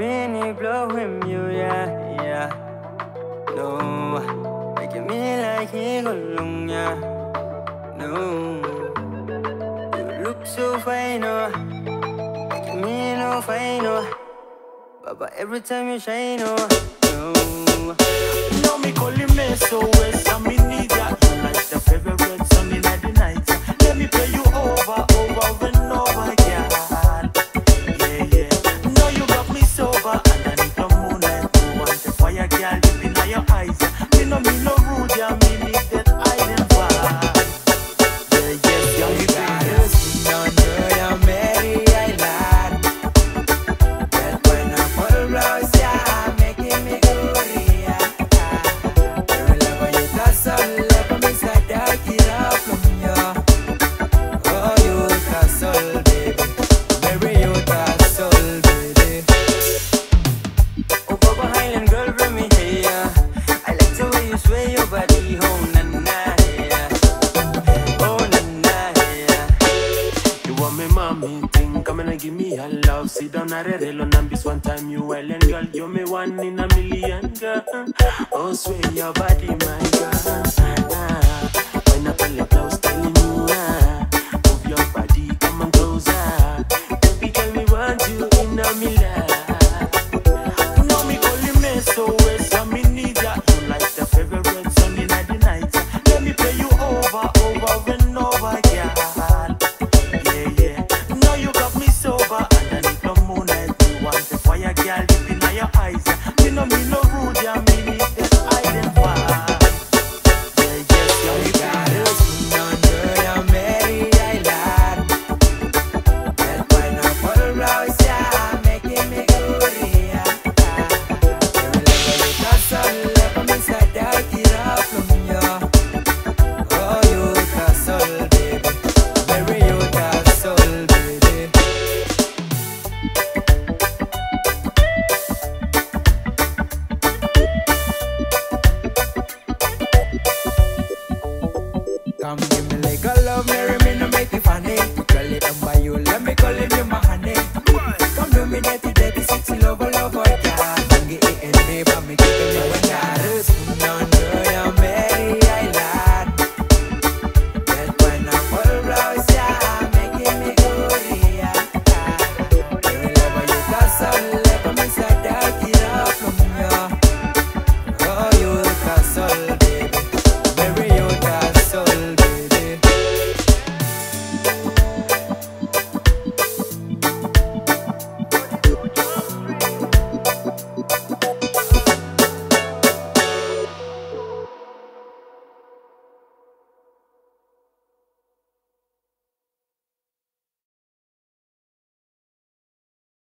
me blow him, you, yeah, yeah. No, making me like he go long, yeah. No, you look so fine, oh. Making me no fine, oh. But but every time you shine, oh. No. Now me call him so and Come and give me a love. Sit down at it alone this one time you well and girl. You me one in a million, girl. Oh, sway your body, my girl. When I pull it close. come give me like a love, Mary. me, no make it funny. Girl, it buy you, let me call you my honey. Come do me dirty, dirty, sexy love,